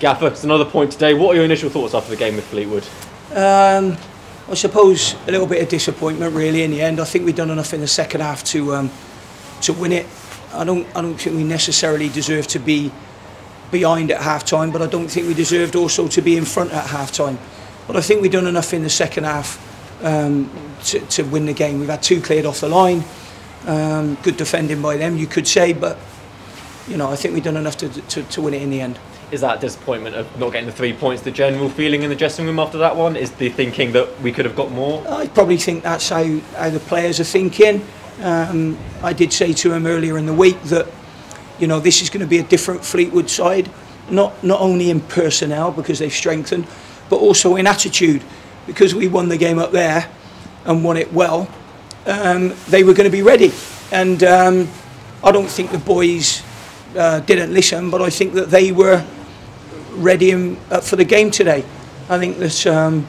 Gaffer, it's another point today. What are your initial thoughts after the game with Fleetwood? Um, I suppose a little bit of disappointment really in the end. I think we've done enough in the second half to um, to win it. I don't I don't think we necessarily deserve to be behind at half time, but I don't think we deserved also to be in front at half time. But I think we've done enough in the second half um, to, to win the game. We've had two cleared off the line. Um, good defending by them, you could say, but you know I think we've done enough to, to, to win it in the end. Is that disappointment of not getting the three points the general feeling in the dressing room after that one? Is the thinking that we could have got more? I probably think that's how, how the players are thinking. Um, I did say to him earlier in the week that you know this is going to be a different Fleetwood side, not not only in personnel because they've strengthened, but also in attitude because we won the game up there and won it well. Um, they were going to be ready, and um, I don't think the boys uh, didn't listen, but I think that they were ready and, uh, for the game today. I think that um,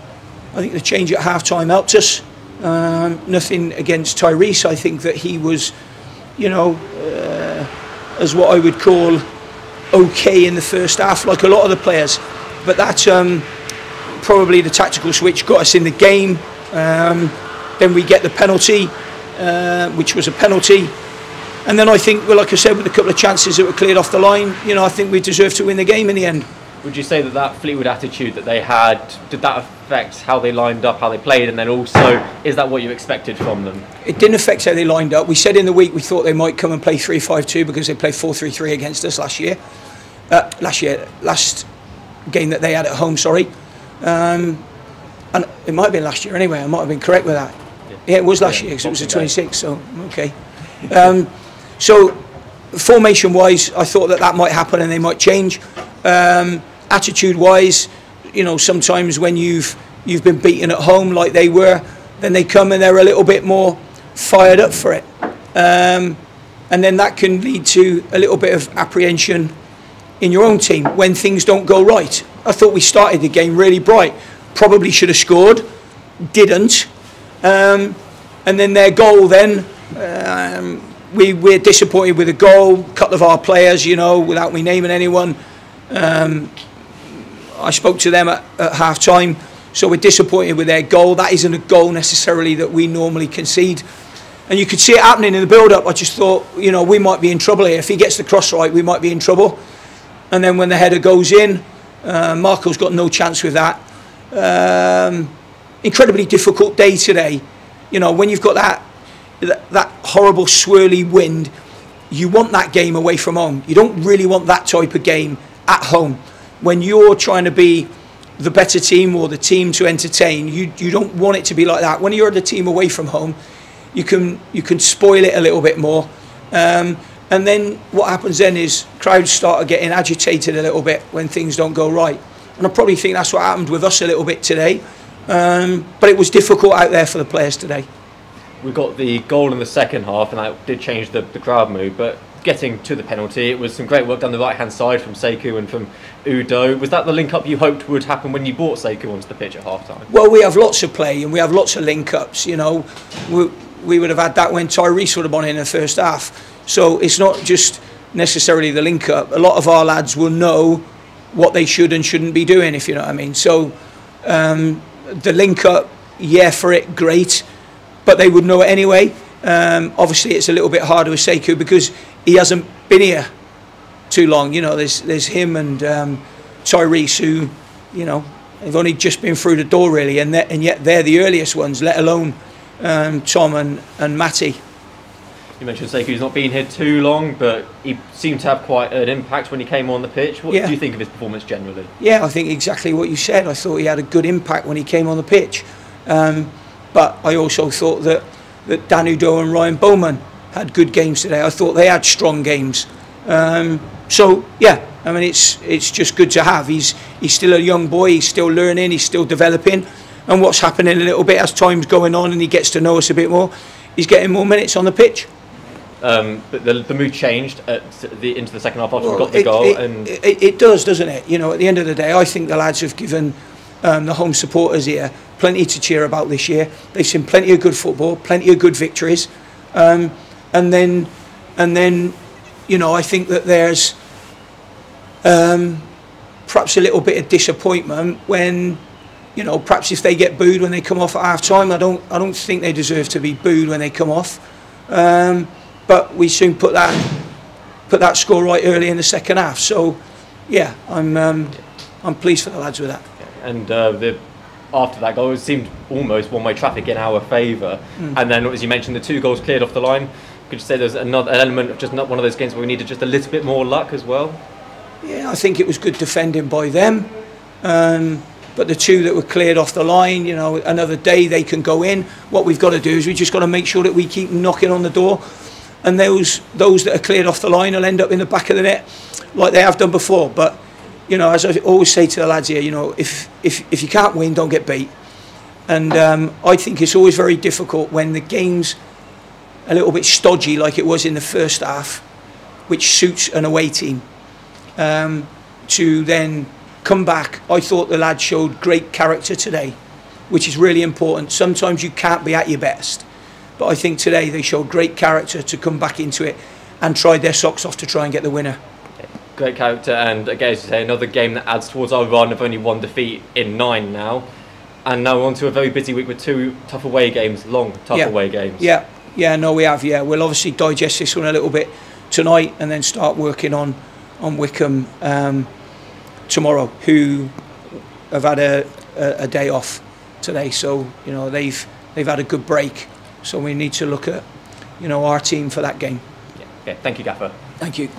I think the change at half time helped us. Um, nothing against Tyrese. I think that he was, you know, uh, as what I would call okay in the first half, like a lot of the players. But that um, probably the tactical switch got us in the game. Um, then we get the penalty, uh, which was a penalty. And then I think, well, like I said, with a couple of chances that were cleared off the line, you know, I think we deserve to win the game in the end. Would you say that that Fleetwood attitude that they had, did that affect how they lined up, how they played, and then also, is that what you expected from them? It didn't affect how they lined up. We said in the week we thought they might come and play 3-5-2 because they played 4-3-3 against us last year. Uh, last year, last game that they had at home, sorry. Um, and it might have been last year anyway, I might have been correct with that. Yeah, yeah it was last yeah, year because it was the 26th, so okay. Um, so formation wise, I thought that that might happen and they might change. Um, attitude wise, you know, sometimes when you've you've been beaten at home like they were, then they come and they're a little bit more fired up for it. Um, and then that can lead to a little bit of apprehension in your own team when things don't go right. I thought we started the game really bright. Probably should have scored, didn't. Um, and then their goal then, um, we, we're disappointed with the goal. A couple of our players, you know, without me naming anyone, um, I spoke to them at, at half time, so we're disappointed with their goal. That isn't a goal necessarily that we normally concede. And you could see it happening in the build up. I just thought, you know, we might be in trouble here. If he gets the cross right, we might be in trouble. And then when the header goes in, uh, Marko's got no chance with that. Um, incredibly difficult day today. You know, when you've got that, that, that horrible swirly wind, you want that game away from home. You don't really want that type of game at home when you're trying to be the better team or the team to entertain, you, you don't want it to be like that. When you're the team away from home, you can you can spoil it a little bit more. Um, and then what happens then is crowds start getting agitated a little bit when things don't go right. And I probably think that's what happened with us a little bit today. Um, but it was difficult out there for the players today. We got the goal in the second half, and that did change the, the crowd mood. But getting to the penalty. It was some great work down the right hand side from Sekou and from Udoh. Was that the link up you hoped would happen when you brought Sekou onto the pitch at half time? Well, we have lots of play and we have lots of link ups. You know, we, we would have had that when Tyrese would have gone in the first half. So it's not just necessarily the link up. A lot of our lads will know what they should and shouldn't be doing, if you know what I mean. So um, the link up, yeah, for it, great, but they would know it anyway. Um, obviously, it's a little bit harder with Sekou because he hasn't been here too long. You know, there's there's him and um, Tyrese who, you know, they've only just been through the door really, and and yet they're the earliest ones. Let alone um, Tom and and Matty. You mentioned Sekou's not been here too long, but he seemed to have quite an impact when he came on the pitch. What yeah. do you think of his performance generally? Yeah, I think exactly what you said. I thought he had a good impact when he came on the pitch, um, but I also thought that that Dan Udoh and Ryan Bowman had good games today. I thought they had strong games. Um, so yeah, I mean it's it's just good to have. He's he's still a young boy. He's still learning. He's still developing. And what's happening a little bit as time's going on and he gets to know us a bit more, he's getting more minutes on the pitch. Um, but the, the mood changed at the, into the second half after well, we got the it, goal. It, and it, it, does, doesn't it? You know, at the end of the day, I think the lads have given um, the home supporters here plenty to cheer about this year. They've seen plenty of good football, plenty of good victories. Um, and then and then you know I think that there's um, perhaps a little bit of disappointment when, you know, perhaps if they get booed when they come off at half time, I don't, I don't think they deserve to be booed when they come off. Um, but we soon put that, put that score right early in the second half. So, yeah, I'm, um, I'm pleased for the lads with that. And uh, the after that goal, it seemed almost one-way traffic in our favour. And then, as you mentioned, the two goals cleared off the line. Could you say there's another element of just not one of those games where we needed just a little bit more luck as well? Yeah, I think it was good defending by them. Um, but the two that were cleared off the line, you know, another day they can go in. What we've got to do is we just got to make sure that we keep knocking on the door. And those those that are cleared off the line will end up in the back of the net like they have done before. But, you know, as I always say to the lads here, you know, if, if, if you can't win, don't get beat. And um, I think it's always very difficult when the game's a little bit stodgy like it was in the first half, which suits an away team um, to then come back. I thought the lads showed great character today, which is really important. Sometimes you can't be at your best, but I think today they showed great character to come back into it and tried their socks off to try and get the winner. Great character, and again, as you say, another game that adds towards our run of only one defeat in nine now. And now on to a very busy week with two tough away games, long, tough Yeah. away games. Yeah, yeah, no, we have. Yeah, we'll obviously digest this one a little bit tonight, and then start working on on Wycombe um, tomorrow, who have had a, a, a day off today. So you know they've they've had a good break. So we need to look at you know our team for that game. Yeah. Okay, thank you, Gaffer. Thank you.